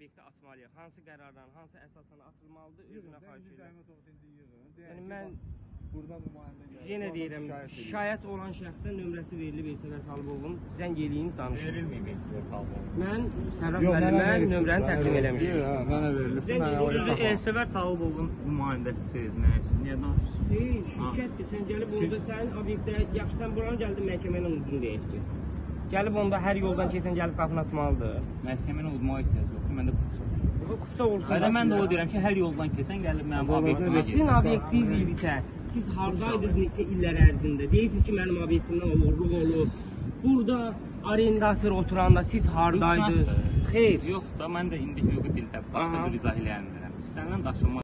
obyekti açmalıyıq? Hansı qərardan, hansı əsasdan açılmalıdır? Yığın Özünə xahiş edirəm. zəhmət olsa indi yığın. Deyək Yəni mən- bax, Buradan nümayəndə gəlir. Yenə deyirəm, şikayət olan şəxsə nömrəsi verilib Elsəvər Talıbovun. Zəng eləyin, danışın. Verilməyib Talbov. Mən Sərraf müəllimə nömrəni təqdim eləmişəm. Yox, Mənə verilib. Saxla. Elsəvər Talbovun nümayəndəsiniz, nəyəsiz? Niyə danışırsınız? Şirkətdir, sən gəlib onda sənin obyektə, yaxşı sən buranı gəldin məhkəmə ilə udun deyək ki. Gəlib onda hər yoldan keçən gəlib qapını açmalıdır. Məhkəməni udmağa ehtiyac yoxdur. Məndə qısa Bu qısa olsun. Hələ mən də o deyirəm ki, hər yoldan keçən gəlib mənim obyektimə Sizin obyektiniz idisə, siz hardaydınız neçə illər ərzində? Deyirsiniz ki, mənim obyektimdən oğurluq olub. Burada arendator oturanda siz hardaydınız? Xeyr. Yox da mən də indi hüquqi dildə başqa cür izah eləyəndirəm. Səndən daşınma